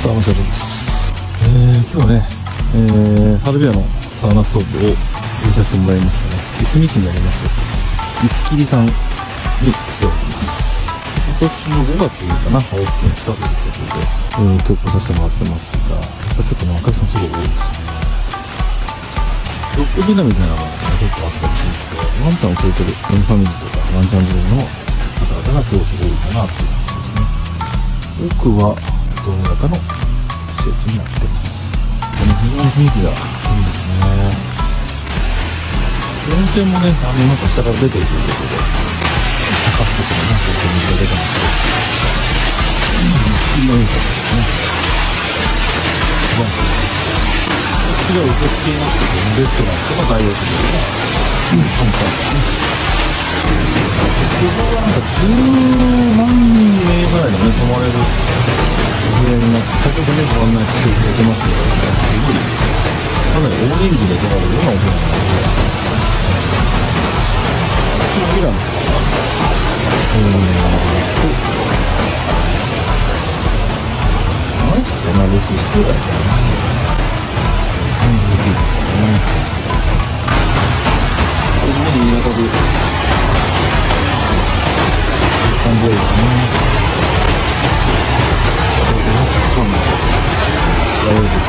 今日はね、えー、ハルビアのサウナストーブを入れさせてもらいましたね。いすみ市になります。三切さんに来ております。今年の5月かな、オープンしたということで、えー、今日来させてもらってますが、ちょっとね、お客さんすごい多いですね。ドッグディナみたいなのが、ね、結構あったりするので、ワンちゃんを連れてるエンファミリーとかワンちゃん連れの方々がすごく多いかなっていう感じですね。奥はドーム型の施設になってます。この非常に雰囲気がいいですね。温泉もね、あの、なんか下から出てるということで、高須とかね、ちょっと水が出てますけど、うん、スキの良さですね。素晴らしい。こっちが受付になってて、レストランとか大浴場が、うん、簡単ですね。ここはなんか10万名ぐらいのね、泊まれる全く骨もあんなに強く出てますけよかなり大人数で出られるようなお部屋になってますこちらのうん何ですかま別室必要だったらうでいいですねこれも田舎で感じですね Over.